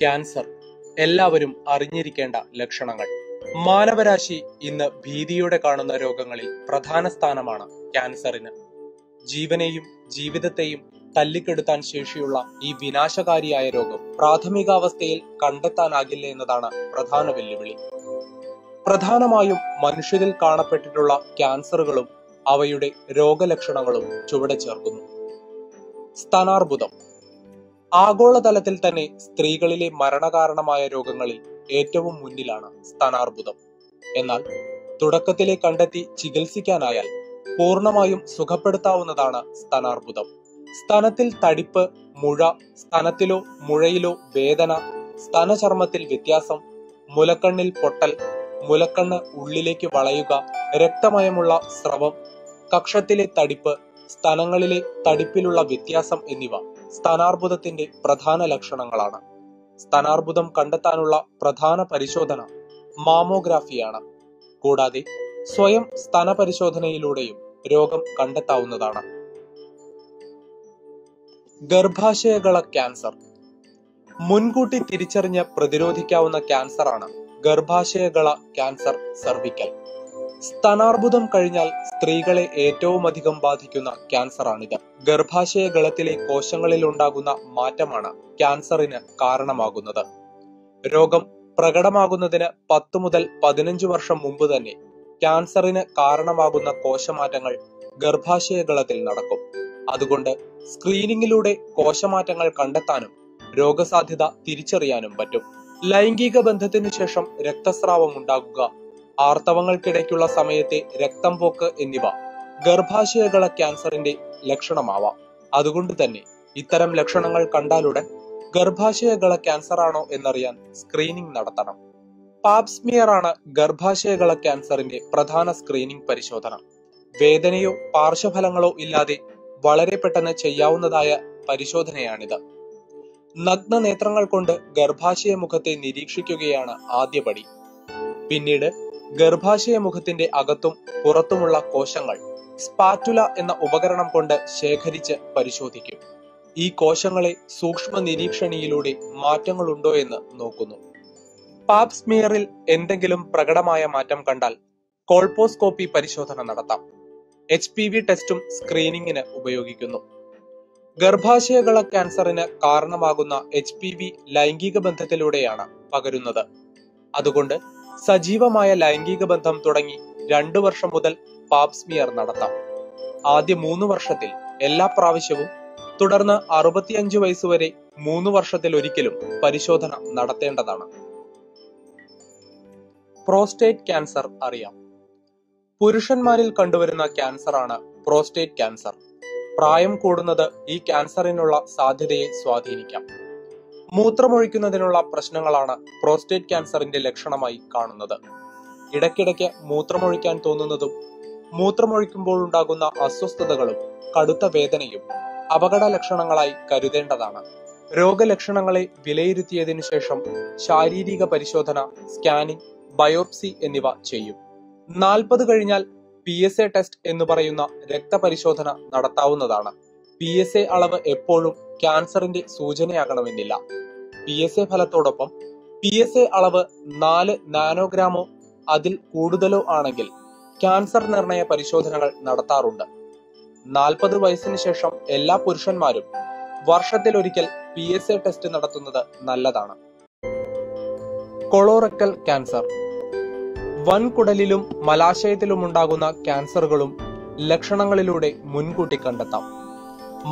Cancer. എല്ലാവരും അറിഞ്ഞിരിക്കേണ്ട ലക്ഷണങ്ങൾ. മാനവരാശി ഇന്ന് ഭീതിയോടെ കാണുന്ന രോഗങ്ങളിൽ പ്രധാന സ്ഥാനമാണ് ക്യാൻസറിന്. ജീവനെയും ജീവിതത്തെയും തല്ലിക്കെടുത്താൻ ശേഷിയുള്ള ഈ വിനാശകാരിയായ രോഗം പ്രാഥമികാവസ്ഥയിൽ കണ്ടെത്താനാകില്ല എന്നതാണ് പ്രധാന വെല്ലുവിളി. പ്രധാനമായും മനുഷ്യരിൽ കാണപ്പെട്ടിട്ടുള്ള ക്യാൻസറുകളും അവയുടെ രോഗലക്ഷണങ്ങളും ചുവടെ ചേർക്കുന്നു. സ്തനാർബുദം ആഗോളതലത്തിൽ തന്നെ സ്ത്രീകളിലെ മരണകാരണമായ രോഗങ്ങളിൽ ഏറ്റവും മുന്നിലാണ് സ്തനാർബുദം. എന്നാൽ തുടക്കത്തിലെ കണ്ടെത്തി ചികിത്സിക്കാനായാൽ പൂർണമായും സുഖപ്പെടുത്താവുന്നതാണ് സ്തനാർബുദം. സ്തനത്തിൽ തടിപ്പ് മുഴ സ്തനത്തിലോ മുഴയിലോ വേദന സ്തനചർമ്മത്തിൽ വ്യത്യാസം മുലക്കണ്ണിൽ പൊട്ടൽ മുലക്കണ്ണ് ഉള്ളിലേക്ക് വളയുക രക്തമയമുള്ള സ്രവം കക്ഷത്തിലെ തടിപ്പ് സ്തനങ്ങളിലെ തടിപ്പിലുള്ള വ്യത്യാസം എന്നിവ. സ്തനാർബുദത്തിന്റെ പ്രധാന ലക്ഷണങ്ങളാണ്. സ്തനാർബുദം കണ്ടെത്താനുള്ള പ്രധാന പരിശോധന മാമോഗ്രാഫിയാണ്. കൂടാതെ സ്വയം സ്തന പരിശോധനയിലൂടെയും രോഗം കണ്ടെത്താവുന്നതാണ്. ഗർഭാശയകള ക്യാൻസർ. മുൻകൂട്ടി തിരിച്ചറിഞ്ഞ് പ്രതിരോധിക്കാവുന്ന ക്യാൻസറാണ് ഗർഭാശയകള ക്യാൻസർ സർവിക്കൽ. സ്തനാർബുദം കഴിഞ്ഞാൽ സ്ത്രീകളെ ഏറ്റവും അധികം ബാധിക്കുന്ന ക്യാൻസറാണിത്. ഗർഭാശയ ഗളത്തിലെ കോശങ്ങളിൽ ഉണ്ടാകുന്ന മാറ്റമാണ് ക്യാൻസറിന് കാരണമാകുന്നത്. രോഗം പ്രകടമാകുന്നതിന് പത്ത് മുതൽ പതിനഞ്ച് വർഷം മുമ്പ് തന്നെ ക്യാൻസറിന് കാരണമാകുന്ന കോശമാറ്റങ്ങൾ ഗർഭാശയ ഗളത്തിൽ നടക്കും. അതുകൊണ്ട് സ്ക്രീനിങ്ങിലൂടെ കോശമാറ്റങ്ങൾ കണ്ടെത്താനും രോഗസാധ്യത തിരിച്ചറിയാനും പറ്റും. ലൈംഗിക ബന്ധത്തിനു ശേഷം രക്തസ്രാവം ഉണ്ടാകുക ആർത്തവങ്ങൾക്കിടയ്ക്കുള്ള സമയത്തെ രക്തം പോക്ക് എന്നിവ ഗർഭാശയകള ക്യാൻസറിന്റെ ലക്ഷണമാവാം. അതുകൊണ്ട് തന്നെ ഇത്തരം ലക്ഷണങ്ങൾ കണ്ടാലുടൻ ഗർഭാശയകള ക്യാൻസർ ആണോ എന്നറിയാൻ സ്ക്രീനിംഗ് നടത്തണം. പാപ്സ്മിയർ ആണ് ഗർഭാശയകള ക്യാൻസറിന്റെ പ്രധാന സ്ക്രീനിംഗ് പരിശോധന. വേദനയോ പാർശ്വഫലങ്ങളോ ഇല്ലാതെ വളരെ പെട്ടെന്ന് ചെയ്യാവുന്നതായ പരിശോധനയാണിത്. നഗ്ന നേത്രങ്ങൾ കൊണ്ട് ഗർഭാശയ മുഖത്തെ നിരീക്ഷിക്കുകയാണ് ആദ്യപടി പിന്നീട് ഗർഭാശയ മുഖത്തിന്റെ അകത്തും പുറത്തുമുള്ള കോശങ്ങൾ സ്പാറ്റുല എന്ന ഉപകരണം കൊണ്ട് ശേഖരിച്ച് പരിശോധിക്കും. ഈ കോശങ്ങളെ സൂക്ഷ്മ നിരീക്ഷണിയിലൂടെ മാറ്റങ്ങളുണ്ടോ എന്ന് നോക്കുന്നു. പാപ്സ്മിയറിൽ എന്തെങ്കിലും പ്രകടമായ മാറ്റം കണ്ടാൽ കോൾപോസ്കോപ്പി പരിശോധന നടത്താം. എച്ച് പി വി ടെസ്റ്റും സ്ക്രീനിങ്ങിന് ഉപയോഗിക്കുന്നു. ഗർഭാശയകള ക്യാൻസറിന് കാരണമാകുന്ന എച്ച് പി വി ലൈംഗിക ബന്ധത്തിലൂടെയാണ് പകരുന്നത്. അതുകൊണ്ട് സജീവമായ ലൈംഗിക ബന്ധം തുടങ്ങി രണ്ടു വർഷം മുതൽ പാപ്സ്മിയർ നടത്താം. ആദ്യ മൂന്ന് വർഷത്തിൽ എല്ലാ പ്രാവശ്യവും തുടർന്ന് അറുപത്തിയഞ്ച് വയസ്സുവരെ മൂന്ന് വർഷത്തിൽ ഒരിക്കലും പരിശോധന നടത്തേണ്ടതാണ്. പ്രോസ്റ്റേറ്റ് ക്യാൻസർ അറിയാം. പുരുഷന്മാരിൽ കണ്ടുവരുന്ന ക്യാൻസറാണ് പ്രോസ്റ്റേറ്റ് ക്യാൻസർ. പ്രായം കൂടുന്നത് ഈ ക്യാൻസറിനുള്ള സാധ്യതയെ സ്വാധീനിക്കാം. മൂത്രമൊഴിക്കുന്നതിനുള്ള പ്രശ്നങ്ങളാണ് പ്രോസ്റ്റേറ്റ് ക്യാൻസറിന്റെ ലക്ഷണമായി കാണുന്നത്. ഇടയ്ക്കിടയ്ക്ക് മൂത്രമൊഴിക്കാൻ തോന്നുന്നതും മൂത്രമൊഴിക്കുമ്പോൾ ഉണ്ടാകുന്ന അസ്വസ്ഥതകളും കടുത്ത വേദനയും അപകട ലക്ഷണങ്ങളായി കരുതേണ്ടതാണ്. രോഗലക്ഷണങ്ങളെ വിലയിരുത്തിയതിനു ശേഷം ശാരീരിക പരിശോധന സ്കാനിംഗ് ബയോപ്സി എന്നിവ ചെയ്യും. നാൽപ്പത് കഴിഞ്ഞാൽ പി എസ് എ ടെസ്റ്റ് എന്ന് പറയുന്ന രക്തപരിശോധന നടത്താവുന്നതാണ്. പി എസ് എ അളവ് എപ്പോഴും ക്യാൻസറിന്റെ സൂചനയാകണമെന്നില്ല. പി എസ് എ ഫലത്തോടൊപ്പം പി എസ് എ അളവ് നാല് നാനോഗ്രാമോ അതിൽ കൂടുതലോ ആണെങ്കിൽ ക്യാൻസർ നിർണയ പരിശോധനകൾ നടത്താറുണ്ട്. നാൽപ്പത് വയസ്സിന് ശേഷം എല്ലാ പുരുഷന്മാരും വർഷത്തിലൊരിക്കൽ പി എസ് എ ടെസ്റ്റ് നടത്തുന്നത് നല്ലതാണ്. കൊളോറക്കൽ ക്യാൻസർ വൻകുടലിലും മലാശയത്തിലും ഉണ്ടാകുന്ന ക്യാൻസറുകളും ലക്ഷണങ്ങളിലൂടെ മുൻകൂട്ടി കണ്ടെത്താം.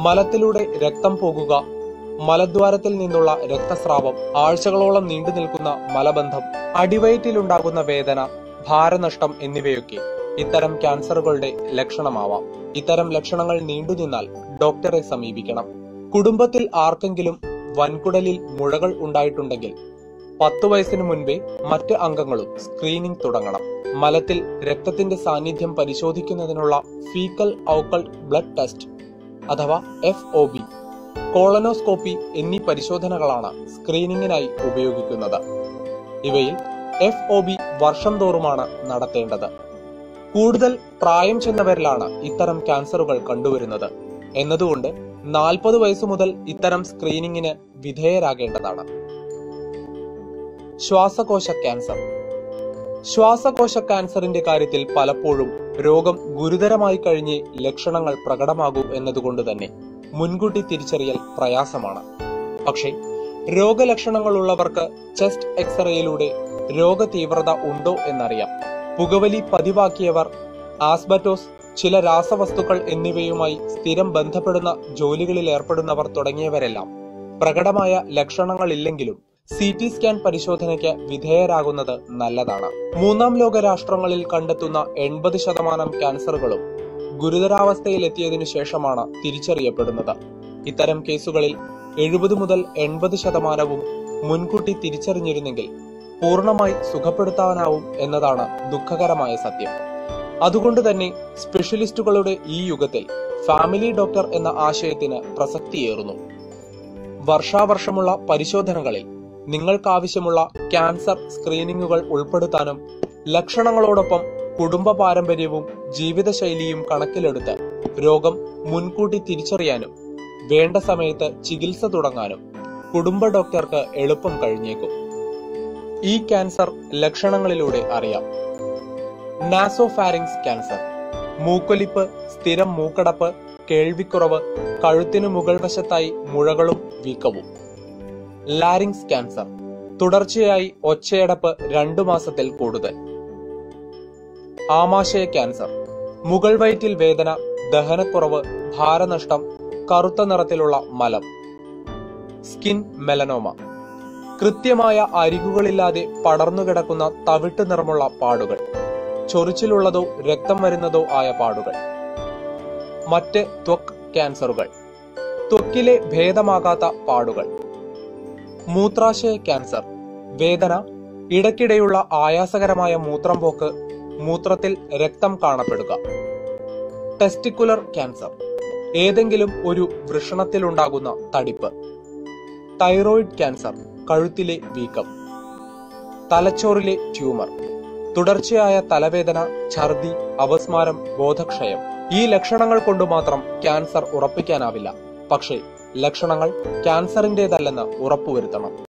മലത്തിലൂടെ രക്തം പോകുക മലദ്വാരത്തിൽ നിന്നുള്ള രക്തസ്രാവം ആഴ്ചകളോളം നീണ്ടു നിൽക്കുന്ന മലബന്ധം അടിവയറ്റിലുണ്ടാകുന്ന വേദന ഭാരനഷ്ടം എന്നിവയൊക്കെ ഇത്തരം ക്യാൻസറുകളുടെ ലക്ഷണമാവാം. ഇത്തരം ലക്ഷണങ്ങൾ നീണ്ടുനിന്നാൽ ഡോക്ടറെ സമീപിക്കണം. കുടുംബത്തിൽ ആർക്കെങ്കിലും വൻകുടലിൽ മുഴകൾ ഉണ്ടായിട്ടുണ്ടെങ്കിൽ പത്തു വയസ്സിനു മുൻപേ മറ്റ് അംഗങ്ങളും സ്ക്രീനിംഗ് തുടങ്ങണം. മലത്തിൽ രക്തത്തിന്റെ സാന്നിധ്യം പരിശോധിക്കുന്നതിനുള്ള ഫീക്കൽ ഔക്കൾട്ട് ബ്ലഡ് ടെസ്റ്റ് അഥവാ എഫ് ഒ ബി കോളനോസ്കോപ്പി എന്നീ പരിശോധനകളാണ് സ്ക്രീനിങ്ങിനായി ഉപയോഗിക്കുന്നത്. ഇവയിൽ എഫ് ഒ ബി വർഷം തോറുമാണ് നടത്തേണ്ടത്. കൂടുതൽ പ്രായം ചെന്നവരിലാണ് ഇത്തരം ക്യാൻസറുകൾ കണ്ടുവരുന്നത്. എന്നതുകൊണ്ട് നാൽപ്പത് വയസ്സു മുതൽ ഇത്തരം സ്ക്രീനിങ്ങിന് വിധേയരാകേണ്ടതാണ്. ശ്വാസകോശ ക്യാൻസർ. ശ്വാസകോശ ക്യാൻസറിന്റെ കാര്യത്തിൽ പലപ്പോഴും രോഗം ഗുരുതരമായി കഴിഞ്ഞ് ലക്ഷണങ്ങൾ പ്രകടമാകും എന്നതുകൊണ്ട് തന്നെ മുൻകൂട്ടി തിരിച്ചറിയൽ പ്രയാസമാണ്. പക്ഷേ രോഗലക്ഷണങ്ങളുള്ളവർക്ക് ചെസ്റ്റ് എക്സ്റേയിലൂടെ രോഗതീവ്രത ഉണ്ടോ എന്നറിയാം. പുകവലി പതിവാക്കിയവർ ആസ്ബറ്റോസ് ചില രാസവസ്തുക്കൾ എന്നിവയുമായി സ്ഥിരം ബന്ധപ്പെടുന്ന ജോലികളിൽ ഏർപ്പെടുന്നവർ തുടങ്ങിയവരെല്ലാം പ്രകടമായ ലക്ഷണങ്ങളില്ലെങ്കിലും സി ടി സ്കാൻ പരിശോധനയ്ക്ക് വിധേയരാകുന്നത് നല്ലതാണ്. മൂന്നാം ലോക രാഷ്ട്രങ്ങളിൽ കണ്ടെത്തുന്ന എൺപത് ശതമാനം ക്യാൻസറുകളും ഗുരുതരാവസ്ഥയിൽ എത്തിയതിനു ശേഷമാണ് തിരിച്ചറിയപ്പെടുന്നത്. ഇത്തരം കേസുകളിൽ എഴുപത് മുതൽ എൺപത് ശതമാനവും മുൻകൂട്ടി തിരിച്ചറിഞ്ഞിരുന്നെങ്കിൽ പൂർണമായി സുഖപ്പെടുത്താനാവും എന്നതാണ് ദുഃഖകരമായ സത്യം. അതുകൊണ്ട് തന്നെ സ്പെഷ്യലിസ്റ്റുകളുടെ ഈ യുഗത്തിൽ ഫാമിലി ഡോക്ടർ എന്ന ആശയത്തിന് പ്രസക്തിയേറുന്നു. വർഷാവർഷമുള്ള പരിശോധനകളിൽ നിങ്ങൾക്കാവശ്യമുള്ള ക്യാൻസർ സ്ക്രീനിങ്ങുകൾ ഉൾപ്പെടുത്താനും ലക്ഷണങ്ങളോടൊപ്പം കുടുംബ പാരമ്പര്യവും ജീവിതശൈലിയും കണക്കിലെടുത്ത് രോഗം മുൻകൂട്ടി തിരിച്ചറിയാനും വേണ്ട സമയത്ത് ചികിത്സ തുടങ്ങാനും കുടുംബ ഡോക്ടർക്ക് എളുപ്പം കഴിഞ്ഞേക്കും. ഈ ക്യാൻസർ ലക്ഷണങ്ങളിലൂടെ അറിയാം. നാസോഫാരിങ്സ് ക്യാൻസർ മൂക്കൊലിപ്പ് സ്ഥിരം മൂക്കടപ്പ് കേൾവിക്കുറവ് കഴുത്തിനു മുകൾ വശത്തായി മുഴകളും വീക്കവും. ലാരിങ്സ് ക്യാൻസർ തുടർച്ചയായി ഒച്ചയടപ്പ് രണ്ടു മാസത്തിൽ കൂടുതൽ. ആമാശയ ക്യാൻസർ മുകൾ വയറ്റിൽ വേദന ദഹനക്കുറവ് ഭാരനഷ്ടം കറുത്ത നിറത്തിലുള്ള മലം. സ്കിൻ മെലനോമ കൃത്യമായ അരികുകളില്ലാതെ പടർന്നു കിടക്കുന്ന തവിട്ട് നിറമുള്ള പാടുകൾ ചൊറിച്ചിലുള്ളതോ രക്തം വരുന്നതോ ആയ പാടുകൾ. മറ്റ് ത്വക്ക് ക്യാൻസറുകൾ ത്വക്കിലെ ഭേദമാകാത്ത പാടുകൾ. മൂത്രാശയ ക്യാൻസർ വേദന ഇടയ്ക്കിടെയുള്ള ആയാസകരമായ മൂത്രം പോക്ക് മൂത്രത്തിൽ രക്തം കാണപ്പെടുക. ടെസ്റ്റിക്കുലർ ക്യാൻസർ ഏതെങ്കിലും ഒരു വൃഷണത്തിലുണ്ടാകുന്ന തടിപ്പ്. തൈറോയിഡ് ക്യാൻസർ കഴുത്തിലെ വീക്കം. തലച്ചോറിലെ ട്യൂമർ. തുടർച്ചയായ തലവേദന ഛർദി അപസ്മാരം ബോധക്ഷയം. ഈ ലക്ഷണങ്ങൾ കൊണ്ട് മാത്രം ക്യാൻസർ ഉറപ്പിക്കാനാവില്ല. പക്ഷേ ലക്ഷണങ്ങൾ ക്യാൻസറിന്റേതല്ലെന്ന് ഉറപ്പുവരുത്തണം.